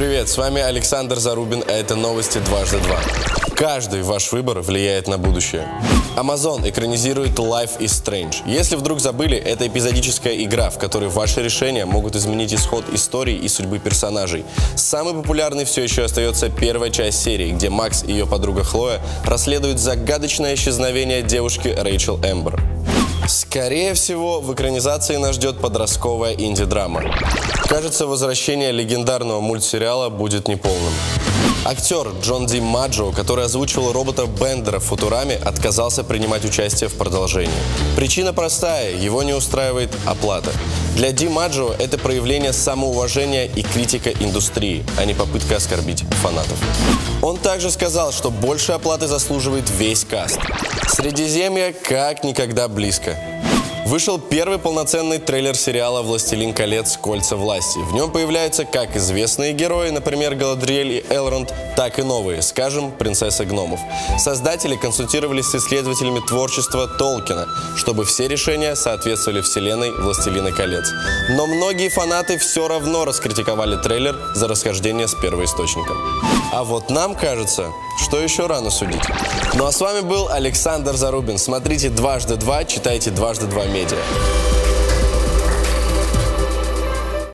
Привет, с вами Александр Зарубин, а это новости «Дважды два». Каждый ваш выбор влияет на будущее. Amazon экранизирует Life is Strange. Если вдруг забыли, это эпизодическая игра, в которой ваши решения могут изменить исход истории и судьбы персонажей. Самой популярной все еще остается первая часть серии, где Макс и ее подруга Хлоя расследуют загадочное исчезновение девушки Рэйчел Эмбер. Скорее всего, в экранизации нас ждет подростковая инди-драма. Кажется, возвращение легендарного мультсериала будет неполным. Актер Джон Ди Маджо, который озвучивал робота Бендера в «Футураме», отказался принимать участие в продолжении. Причина простая – его не устраивает оплата. Для Ди Маджо это проявление самоуважения и критика индустрии, а не попытка оскорбить фанатов. Он также сказал, что больше оплаты заслуживает весь каст. Средиземье как никогда близко. Вышел первый полноценный трейлер сериала «Властелин колец. Кольца власти». В нем появляются как известные герои, например, Галадриэль и Элронд, так и новые, скажем, принцесса гномов. Создатели консультировались с исследователями творчества Толкина, чтобы все решения соответствовали вселенной «Властелина колец». Но многие фанаты все равно раскритиковали трейлер за расхождение с первоисточником. А вот нам кажется, что еще рано судить. Ну а с вами был Александр Зарубин. Смотрите «Дважды два», читайте «Дважды два медиа».